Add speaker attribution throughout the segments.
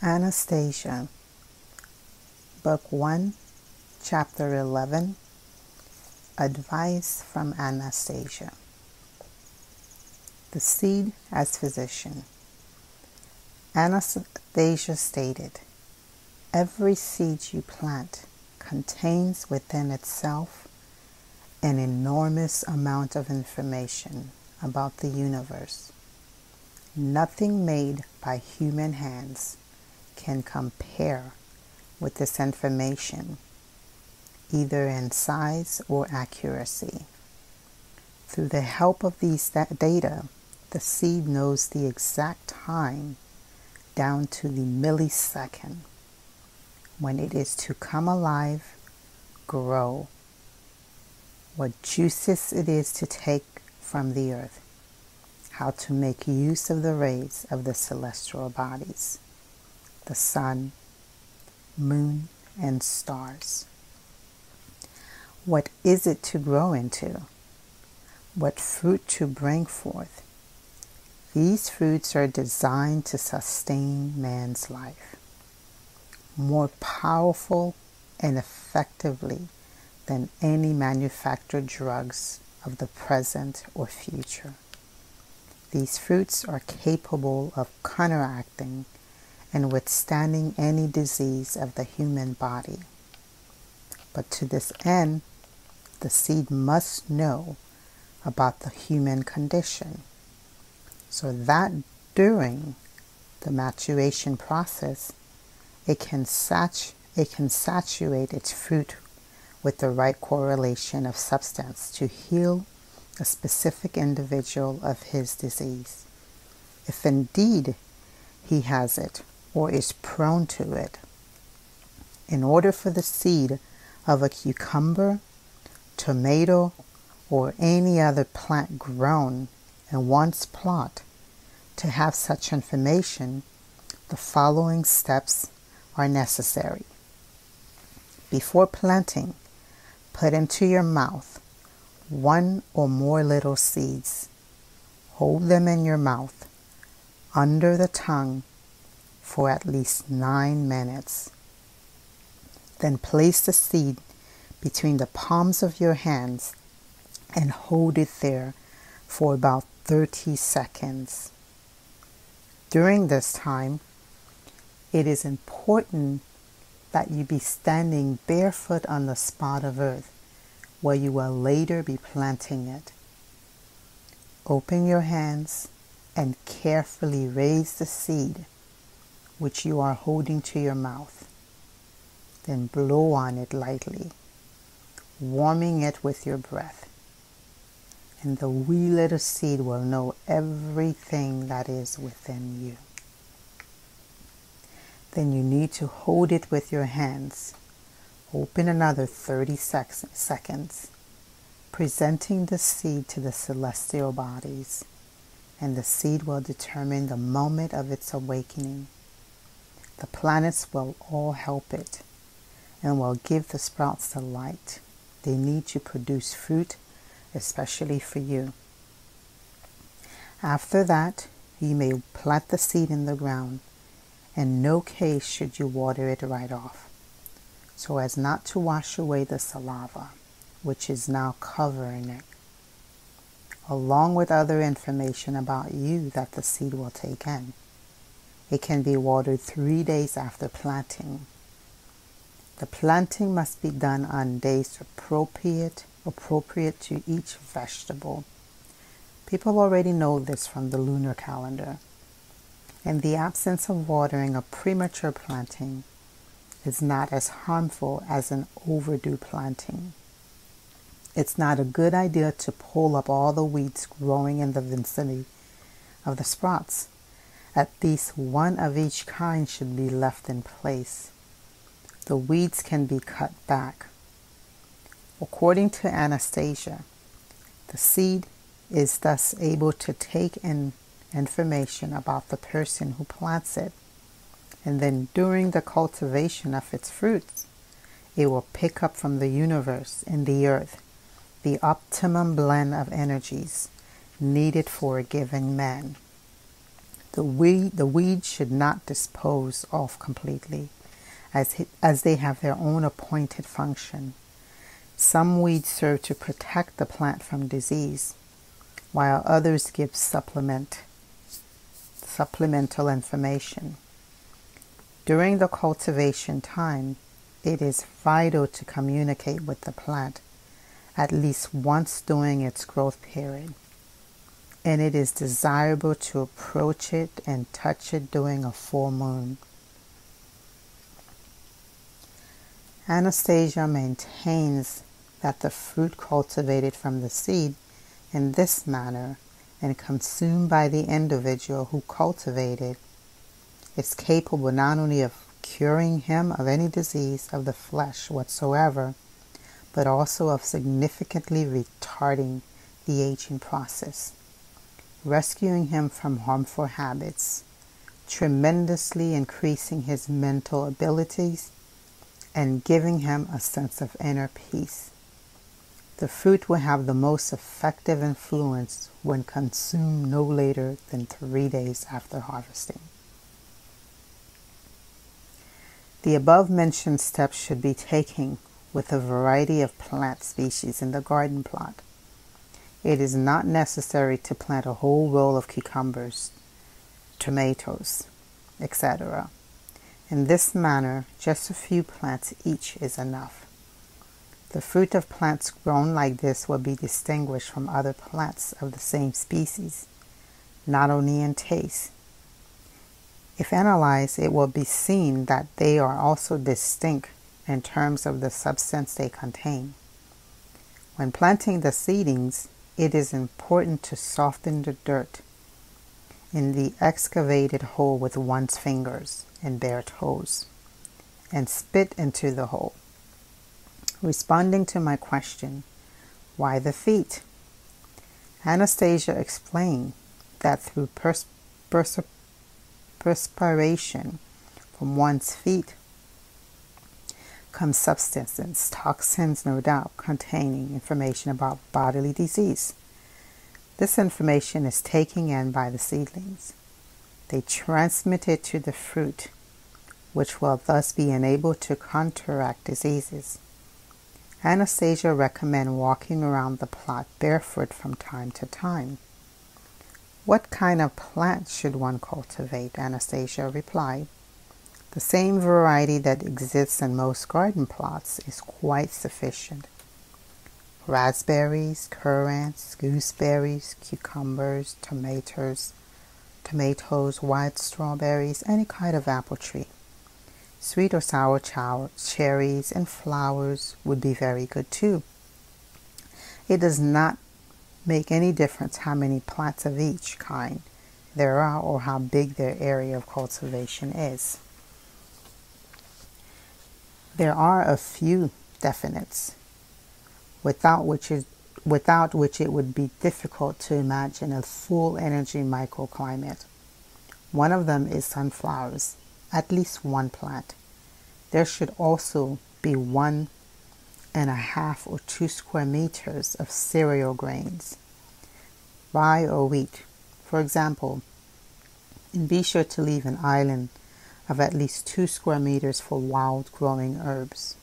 Speaker 1: Anastasia, Book 1, Chapter 11 Advice from Anastasia. The Seed as Physician. Anastasia stated Every seed you plant contains within itself an enormous amount of information about the universe. Nothing made by human hands can compare with this information, either in size or accuracy. Through the help of these data, the seed knows the exact time down to the millisecond when it is to come alive, grow, what juices it is to take from the earth, how to make use of the rays of the celestial bodies the sun, moon, and stars. What is it to grow into? What fruit to bring forth? These fruits are designed to sustain man's life more powerful and effectively than any manufactured drugs of the present or future. These fruits are capable of counteracting and withstanding any disease of the human body. But to this end, the seed must know about the human condition so that during the maturation process, it can, sat- it can saturate its fruit with the right correlation of substance to heal a specific individual of his disease. If indeed he has it, or is prone to it. In order for the seed of a cucumber, tomato, or any other plant grown in one's plot to have such information, the following steps are necessary. Before planting, put into your mouth one or more little seeds. Hold them in your mouth, under the tongue, for at least nine minutes. Then place the seed between the palms of your hands and hold it there for about 30 seconds. During this time, it is important that you be standing barefoot on the spot of earth where you will later be planting it. Open your hands and carefully raise the seed which you are holding to your mouth. Then blow on it lightly, warming it with your breath. And the wee little seed will know everything that is within you. Then you need to hold it with your hands. Open another 30 sec- seconds, presenting the seed to the celestial bodies, and the seed will determine the moment of its awakening. The planets will all help it and will give the sprouts the light they need to produce fruit, especially for you. After that, you may plant the seed in the ground. In no case should you water it right off, so as not to wash away the saliva, which is now covering it, along with other information about you that the seed will take in. It can be watered three days after planting. The planting must be done on days appropriate appropriate to each vegetable. People already know this from the lunar calendar. In the absence of watering a premature planting is not as harmful as an overdue planting. It's not a good idea to pull up all the weeds growing in the vicinity of the sprouts. At least one of each kind should be left in place. The weeds can be cut back. According to Anastasia, the seed is thus able to take in information about the person who plants it, and then during the cultivation of its fruits, it will pick up from the universe and the earth the optimum blend of energies needed for a given man. The weed, the weed should not dispose off completely, as, as they have their own appointed function. Some weeds serve to protect the plant from disease, while others give supplement, supplemental information. During the cultivation time, it is vital to communicate with the plant at least once during its growth period. And it is desirable to approach it and touch it during a full moon. Anastasia maintains that the fruit cultivated from the seed in this manner and consumed by the individual who cultivated is capable not only of curing him of any disease of the flesh whatsoever, but also of significantly retarding the aging process, rescuing him from harmful habits, tremendously increasing his mental abilities, and giving him a sense of inner peace. The fruit will have the most effective influence when consumed no later than three days after harvesting. The above mentioned steps should be taken with a variety of plant species in the garden plot. It is not necessary to plant a whole row of cucumbers, tomatoes, etc. In this manner, just a few plants each is enough. The fruit of plants grown like this will be distinguished from other plants of the same species, not only in taste, if analyzed, it will be seen that they are also distinct in terms of the substance they contain. When planting the seedlings, it is important to soften the dirt in the excavated hole with one's fingers and bare toes and spit into the hole. Responding to my question, why the feet? Anastasia explained that through pers- pers- perspiration from one's feet comes substances, toxins, no doubt, containing information about bodily disease. This information is taken in by the seedlings. They transmit it to the fruit, which will thus be enabled to counteract diseases. Anastasia recommend walking around the plot barefoot from time to time. What kind of plant should one cultivate? Anastasia replied. The same variety that exists in most garden plots is quite sufficient. Raspberries, currants, gooseberries, cucumbers, tomatoes, tomatoes, white strawberries, any kind of apple tree. Sweet or sour cherries and flowers would be very good too. It does not make any difference how many plants of each kind there are or how big their area of cultivation is. There are a few definites without which is without which it would be difficult to imagine a full energy microclimate. One of them is sunflowers, at least one plant. There should also be one and a half or two square meters of cereal grains, rye or wheat, for example, and be sure to leave an island of at least two square meters for wild growing herbs,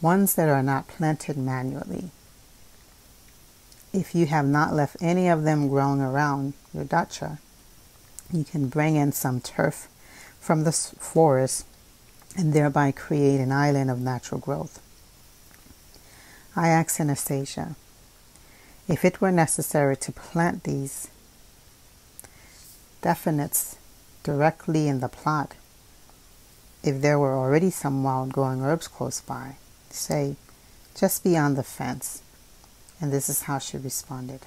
Speaker 1: ones that are not planted manually. If you have not left any of them growing around your dacha, you can bring in some turf from the forest and thereby create an island of natural growth. I asked Anastasia if it were necessary to plant these definites directly in the plot, if there were already some wild growing herbs close by, say just beyond the fence, and this is how she responded.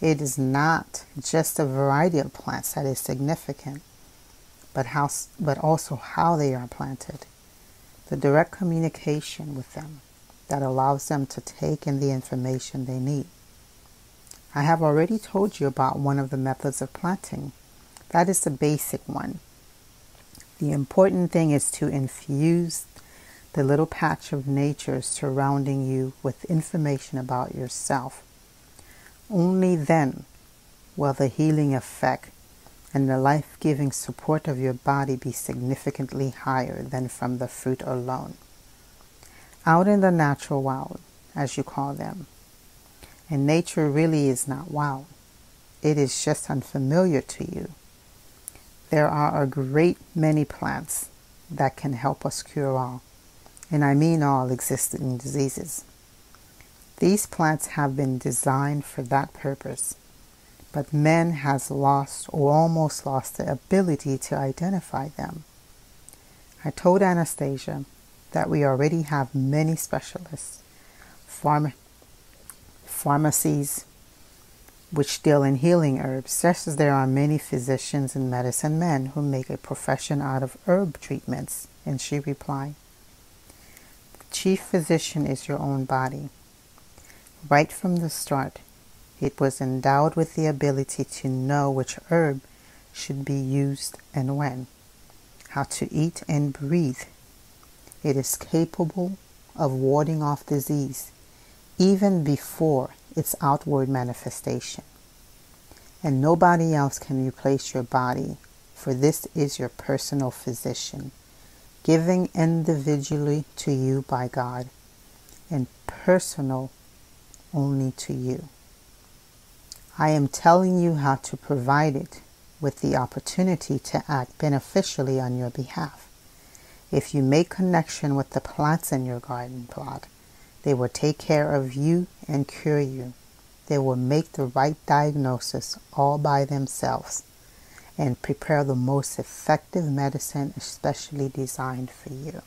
Speaker 1: It is not just a variety of plants that is significant, but how, but also how they are planted, the direct communication with them that allows them to take in the information they need. I have already told you about one of the methods of planting. That is the basic one. The important thing is to infuse the little patch of nature surrounding you with information about yourself. Only then will the healing effect and the life giving support of your body be significantly higher than from the fruit alone. Out in the natural wild, as you call them, and nature really is not wild, it is just unfamiliar to you. There are a great many plants that can help us cure all, and I mean all existing diseases. These plants have been designed for that purpose but man has lost or almost lost the ability to identify them. I told Anastasia that we already have many specialists, pharma- pharmacies, which deal in healing herbs, just as there are many physicians and medicine men who make a profession out of herb treatments. And she replied, The chief physician is your own body. Right from the start, it was endowed with the ability to know which herb should be used and when, how to eat and breathe. It is capable of warding off disease even before its outward manifestation. And nobody else can replace your body, for this is your personal physician, given individually to you by God and personal only to you. I am telling you how to provide it with the opportunity to act beneficially on your behalf. If you make connection with the plants in your garden plot, they will take care of you and cure you. They will make the right diagnosis all by themselves and prepare the most effective medicine especially designed for you.